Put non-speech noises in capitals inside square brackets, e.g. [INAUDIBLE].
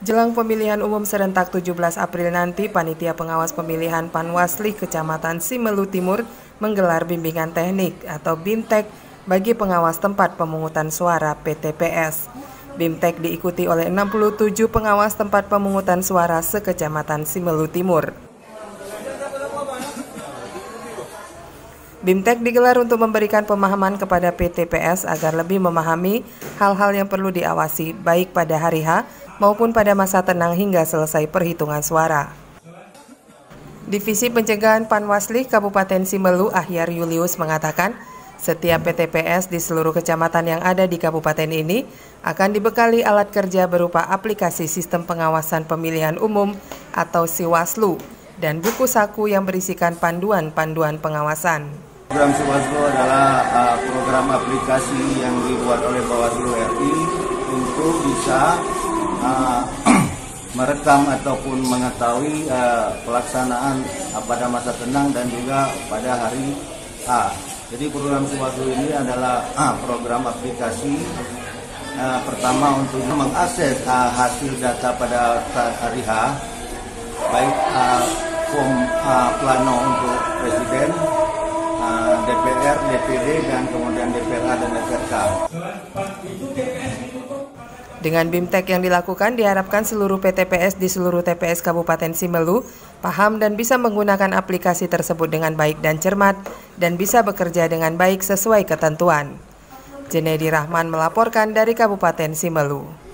Jelang pemilihan umum serentak 17 April nanti, Panitia Pengawas Pemilihan Panwasli Kecamatan Simelu Timur menggelar bimbingan teknik atau BIMTEK bagi pengawas tempat pemungutan suara PTPS. BIMTEK diikuti oleh 67 pengawas tempat pemungutan suara sekecamatan Simelu Timur. BIMTEK digelar untuk memberikan pemahaman kepada PTPS agar lebih memahami hal-hal yang perlu diawasi baik pada hari H maupun pada masa tenang hingga selesai perhitungan suara. Divisi Pencegahan Panwasli Kabupaten Simelu Ahyar Julius mengatakan, setiap PTPS di seluruh kecamatan yang ada di kabupaten ini akan dibekali alat kerja berupa aplikasi sistem pengawasan pemilihan umum atau Siwaslu dan buku saku yang berisikan panduan-panduan pengawasan. Program Subaslu adalah uh, program aplikasi yang dibuat oleh Bawaslu RI untuk bisa uh, [CLEARS THROAT] merekam ataupun mengetahui uh, pelaksanaan uh, pada masa tenang dan juga pada hari A. Jadi program Subaslu ini adalah uh, program aplikasi uh, pertama untuk mengakses uh, hasil data pada hari H, baik uh, form uh, plano untuk presiden DPR, DPD, dan kemudian DPRA dan DPRK. Dengan BIMTEK yang dilakukan, diharapkan seluruh PTPS di seluruh TPS Kabupaten Simelu paham dan bisa menggunakan aplikasi tersebut dengan baik dan cermat dan bisa bekerja dengan baik sesuai ketentuan. Jenedi Rahman melaporkan dari Kabupaten Simelu.